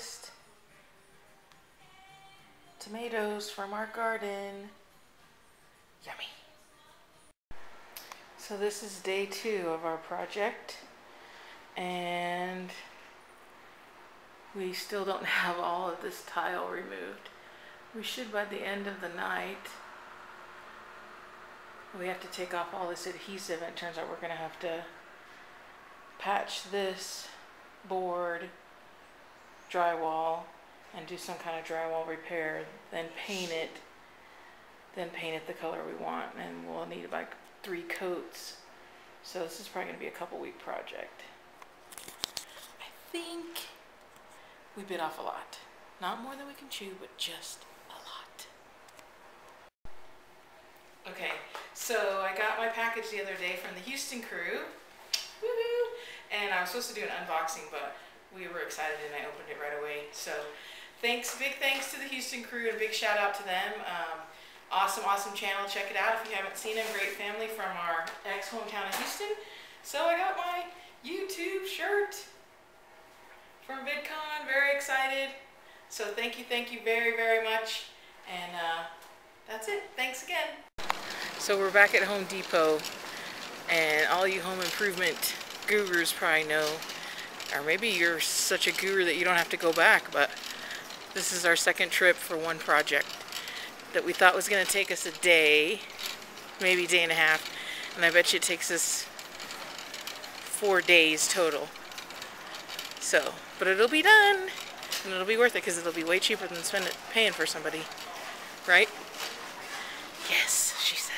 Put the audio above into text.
harvest tomatoes from our garden. Yummy. So this is day two of our project and we still don't have all of this tile removed. We should by the end of the night. We have to take off all this adhesive and it turns out we're going to have to patch this board, drywall, and do some kind of drywall repair, then paint it, then paint it the color we want, and we'll need like three coats. So this is probably going to be a couple week project. I think we bit off a lot. Not more than we can chew, but just a lot. Okay, so I got my package the other day from the Houston crew. And I was supposed to do an unboxing, but we were excited and I opened it right away. So thanks, big thanks to the Houston crew and big shout out to them. Um, awesome, awesome channel. Check it out if you haven't seen them. Great family from our ex-hometown of Houston. So I got my YouTube shirt from VidCon. Very excited. So thank you, thank you very, very much. And uh, that's it. Thanks again. So we're back at Home Depot and all you home improvement gurus probably know or maybe you're such a guru that you don't have to go back but this is our second trip for one project that we thought was going to take us a day maybe day and a half and I bet you it takes us four days total. So but it'll be done and it'll be worth it because it'll be way cheaper than spend it paying for somebody right? Yes